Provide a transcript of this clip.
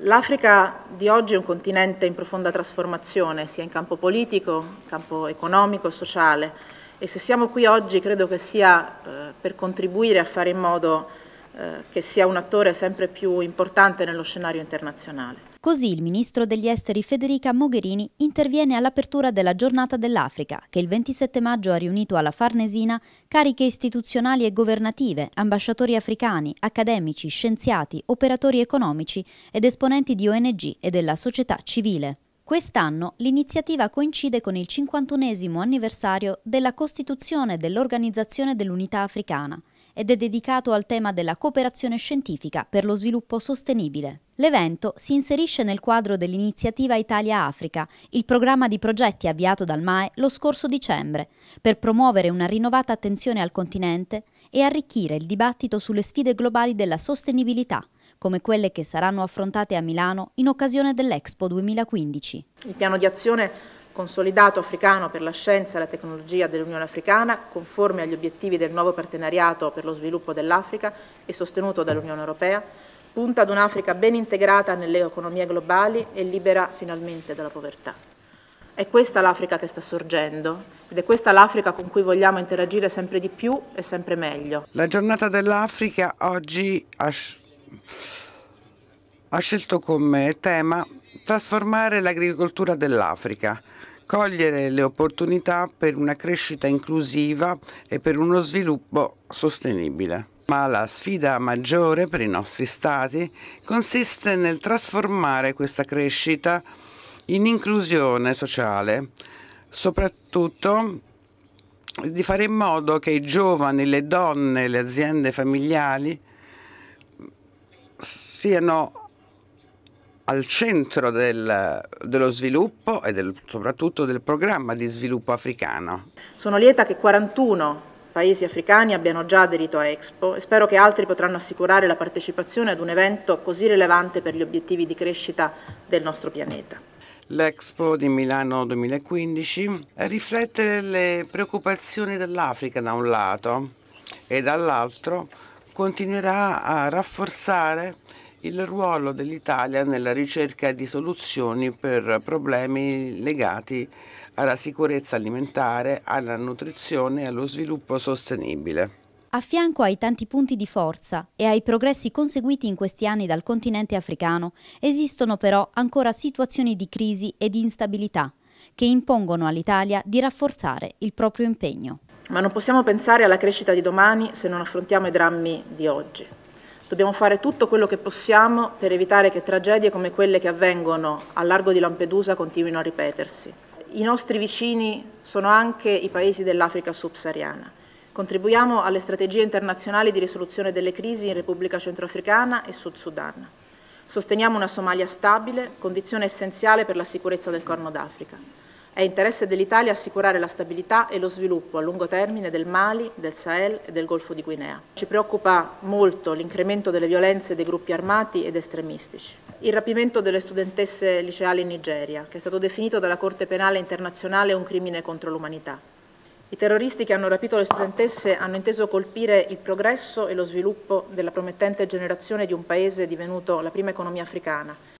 L'Africa di oggi è un continente in profonda trasformazione, sia in campo politico, in campo economico sociale e se siamo qui oggi credo che sia eh, per contribuire a fare in modo eh, che sia un attore sempre più importante nello scenario internazionale. Così il ministro degli esteri Federica Mogherini interviene all'apertura della giornata dell'Africa, che il 27 maggio ha riunito alla Farnesina cariche istituzionali e governative, ambasciatori africani, accademici, scienziati, operatori economici ed esponenti di ONG e della società civile. Quest'anno l'iniziativa coincide con il 51 anniversario della costituzione dell'Organizzazione dell'Unità Africana ed è dedicato al tema della cooperazione scientifica per lo sviluppo sostenibile. L'evento si inserisce nel quadro dell'iniziativa Italia-Africa, il programma di progetti avviato dal MAE lo scorso dicembre, per promuovere una rinnovata attenzione al continente e arricchire il dibattito sulle sfide globali della sostenibilità, come quelle che saranno affrontate a Milano in occasione dell'Expo 2015. Il piano di azione consolidato africano per la scienza e la tecnologia dell'Unione Africana, conforme agli obiettivi del nuovo partenariato per lo sviluppo dell'Africa e sostenuto dall'Unione Europea, punta ad un'Africa ben integrata nelle economie globali e libera finalmente dalla povertà. È questa l'Africa che sta sorgendo ed è questa l'Africa con cui vogliamo interagire sempre di più e sempre meglio. La giornata dell'Africa oggi ha, ha scelto come tema trasformare l'agricoltura dell'Africa cogliere le opportunità per una crescita inclusiva e per uno sviluppo sostenibile. Ma la sfida maggiore per i nostri stati consiste nel trasformare questa crescita in inclusione sociale, soprattutto di fare in modo che i giovani, le donne, le aziende familiari siano al centro del, dello sviluppo e del, soprattutto del programma di sviluppo africano. Sono lieta che 41 paesi africani abbiano già aderito a Expo e spero che altri potranno assicurare la partecipazione ad un evento così rilevante per gli obiettivi di crescita del nostro pianeta. L'Expo di Milano 2015 riflette le preoccupazioni dell'Africa da un lato e dall'altro continuerà a rafforzare il ruolo dell'Italia nella ricerca di soluzioni per problemi legati alla sicurezza alimentare, alla nutrizione e allo sviluppo sostenibile. A fianco ai tanti punti di forza e ai progressi conseguiti in questi anni dal continente africano, esistono però ancora situazioni di crisi e di instabilità che impongono all'Italia di rafforzare il proprio impegno. Ma non possiamo pensare alla crescita di domani se non affrontiamo i drammi di oggi. Dobbiamo fare tutto quello che possiamo per evitare che tragedie come quelle che avvengono al largo di Lampedusa continuino a ripetersi. I nostri vicini sono anche i paesi dell'Africa subsahariana. Contribuiamo alle strategie internazionali di risoluzione delle crisi in Repubblica Centroafricana e Sud Sudan. Sosteniamo una Somalia stabile, condizione essenziale per la sicurezza del Corno d'Africa. È interesse dell'Italia assicurare la stabilità e lo sviluppo a lungo termine del Mali, del Sahel e del Golfo di Guinea. Ci preoccupa molto l'incremento delle violenze dei gruppi armati ed estremistici. Il rapimento delle studentesse liceali in Nigeria, che è stato definito dalla Corte Penale Internazionale un crimine contro l'umanità. I terroristi che hanno rapito le studentesse hanno inteso colpire il progresso e lo sviluppo della promettente generazione di un paese divenuto la prima economia africana